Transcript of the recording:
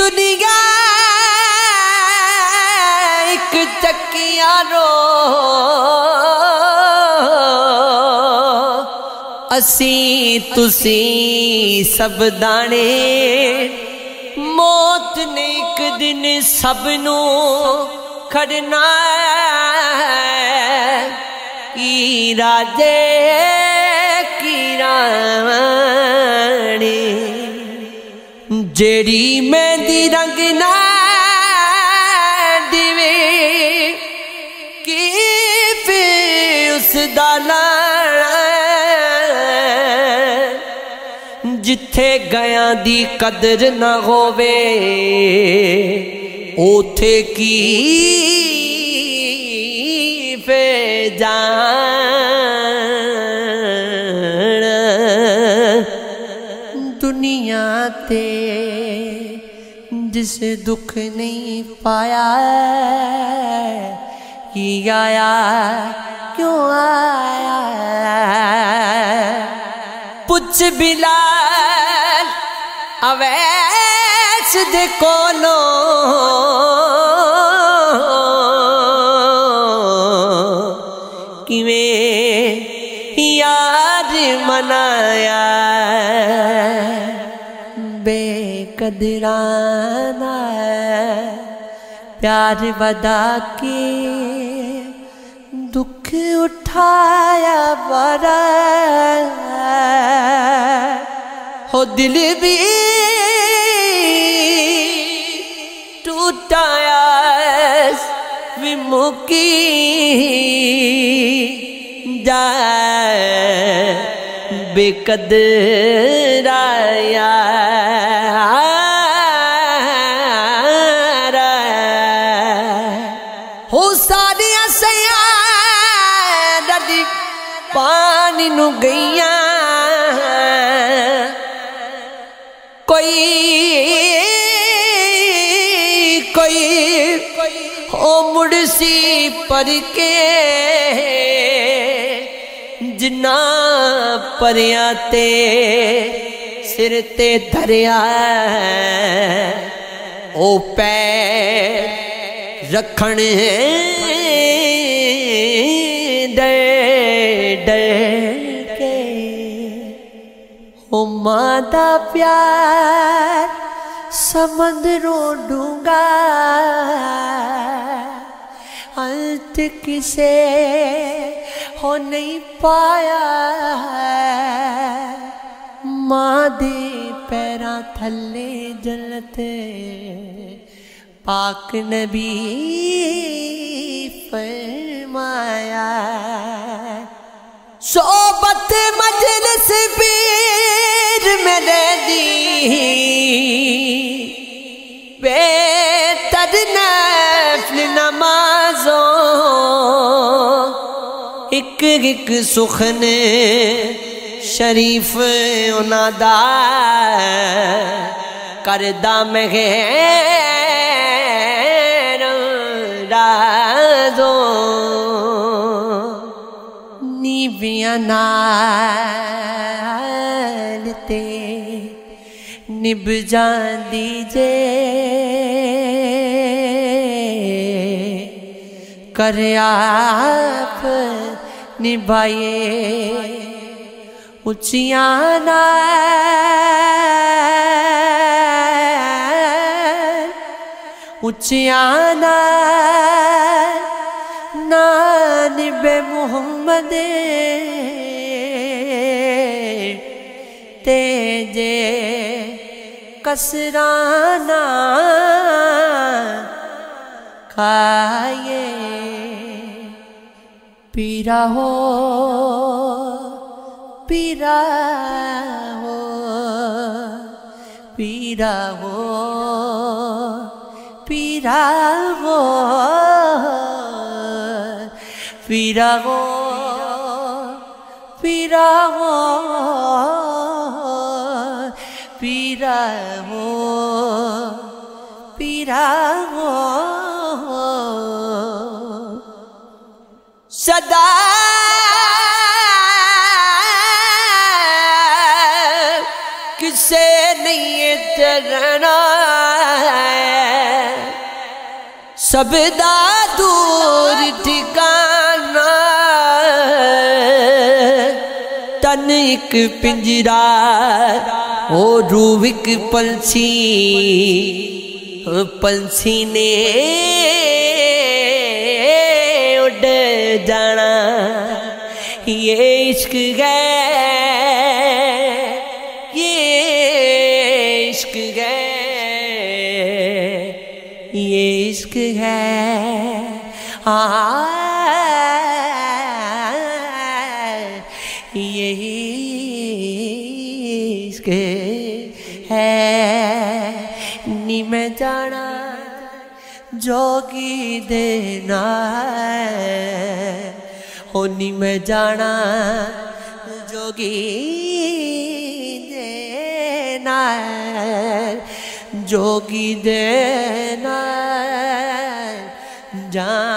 ਦੁਨੀਆ ਚੱਕੀਆਂ ਰੋ। ਅਸੀਂ, ਤੁਸੀਂ ਸਭ ਦਾਣੇ, ਮੌਤ ਨੇ ਇੱਕ ਦਿਨ ਸਭ ਨੂੰ ਖੜਨਾ ਕੀ ਰਾਜੇ, ਕੀ ਰਾਮ ਜਿਹੜੀ ਮਹਿੰਦੀ ਰੰਗ ਨਾ ਦਿਵੇ, ਕੀ ਫੇ ਉਸ ਦਾ ਲਾਣਾ ਜਿੱਥੇ ਗਿਆ ਦੀ ਕਦਰ ਨਾ ਹੋਵੇ, ਉਥੇ ਕੀ ਫੇ ਜਾਂ दुनिया ते जिस दुख नहीं पाया कि आया, क्यों आया पुछ बिलाल अवैस दे कोलो किवें यार मनाया बेकदराना प्यार बदा के दुख उठाया बड़ा हो। दिल भी टूटाया विमुखी जाए। बेकदराया पानी नु गईया कोई कोई हो मुड़सी पर के जिन्ना परिया ते सिर ते धरिया ओ पैर रखण ओ मादा प्यार, समंदरों डूँगा। अंत किसे हो नहीं पाया माँ दे पैरा थल्ले जन्नत पाक नबी नैफिल नमाजों एक एक सुखन शरीफ उनादा करदा महर राजो। निबिया नाल ते निब जान कर आप निभाए उचिया उचिया नानिबे मोहम्मद। तेजे कसराना खाए पीरा हो पीरा हो पीरा हो पीरा हो पीरा हो पीरा हो पीरा सदा। किसे नहीं चलना सबदा दूर ठिकाना तन एक पिंजरा ओ रूविक पंछी पंछी ने जाना। ये इश्क है, ये इश्क है, ये इश्क है। ये इश्क है। नी मैं जाना। जोगी देना होनी में जाना जोगी देना जोगी देना जान